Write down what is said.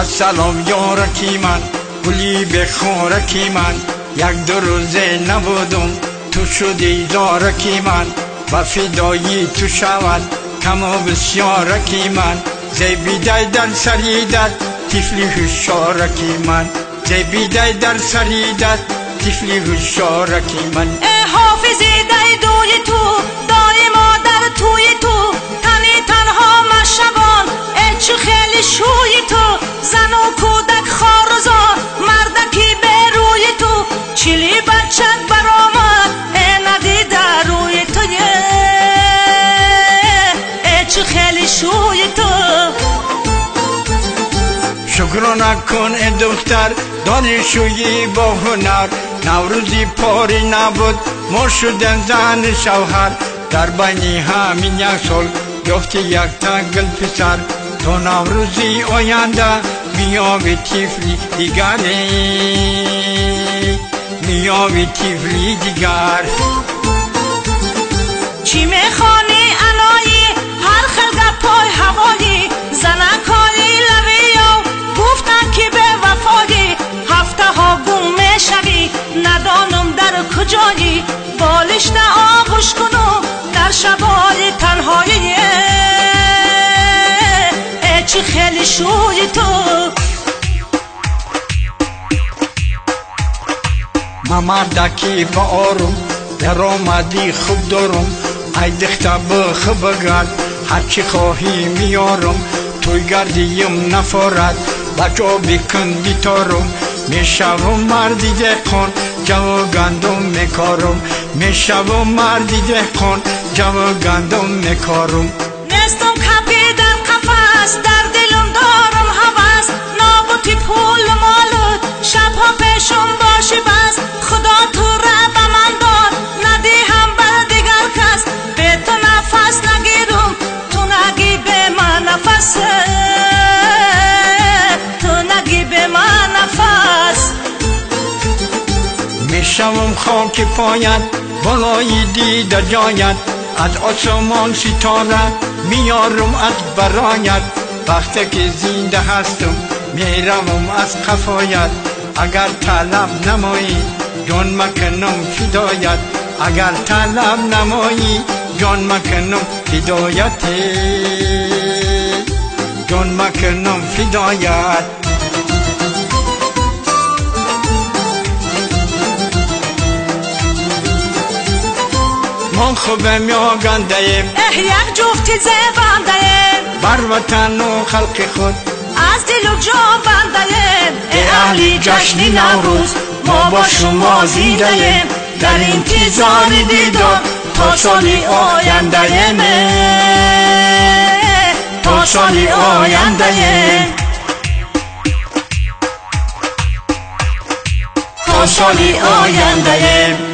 سلام یارکی من گلی به خورکی من. یک دو روزه نبودم تو شدی زارکی من. و فدایی تو شود کم و بسیارکی من. زی بیدای در سریدت تفلی هشارکی من. زی بیدای در سریدت تفلی هشارکی من. ای حافظی دای دوی تو دایما در توی تو. تنی تنها مشبان ای چه خیلی شوی بچت برآمد ای ندیده روی تو ای چه خیلی شوی تو. شکر نکن ای دختر دانشویی با هنر. نوروزی پاری نبود ما شدن زن شوهر. در بینی همین یک سال گفتی یک تنگل پسر. تو نوروزی آینده میاوی تیفلی دیگری. میاوی تیفلی دیگر. چی می‌خوانی انایی هر خلق پای هوایی. زنکایی لبیو گفتن که به وفایی. هفته ها گم می‌شوی. ندانم در کجایی. بالش نه آغوش کنم در شبای تنهایی. ای چی خیلی شوی تو؟ مردکی با آروم در آمدی خوب دارم ای دختر به خوب گرد هرچی خواهی میارم. توی گردیم نفارد بجا بکن بیتارم. می‌شوم مردی دهقان جو گندم میکارم. می‌شوم مردی دهقان جو گندم میکارم. می‌شوم خاک پایت بالای دید جایت. از آسمان ستاره میارم از برایت. وقتی که زنده هستم می‌روم از قفایت. اگر طلب نمایی جان مکنم فدایت اگر طلب نمایی جان مکنم فدایت جان مکنم فدایت ما خوبم یا گنده اه یک جفتی زبنده بر وطن و خلق خود. از دل و جان بنده ای اهلی جشن نوروز ما با شما زیده در انتظار دیدار تا سالی آینده تا سالی آینده تا سالی آینده